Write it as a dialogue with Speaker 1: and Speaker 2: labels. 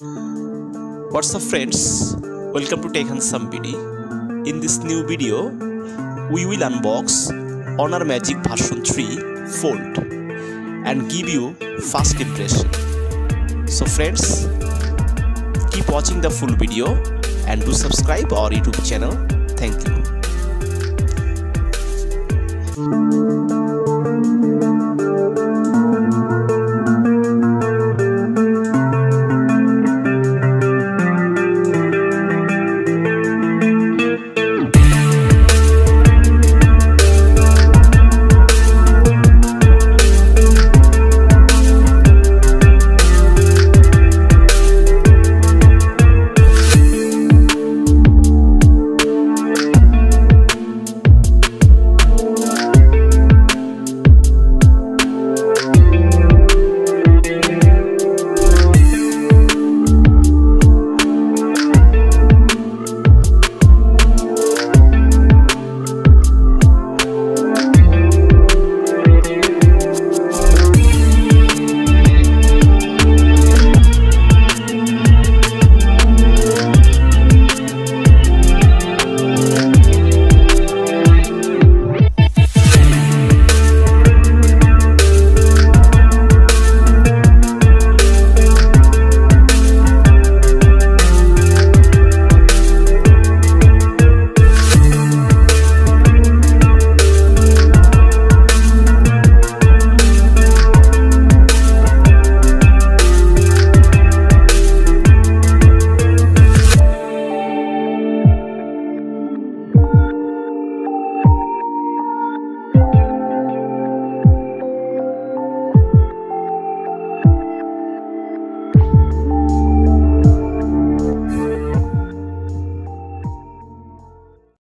Speaker 1: What's up friends? Welcome to Tech Handsome BD. In this new video, we will unbox Honor Magic version 3 Fold and give you first impression. So friends, keep watching the full video and do subscribe our YouTube channel. Thank you.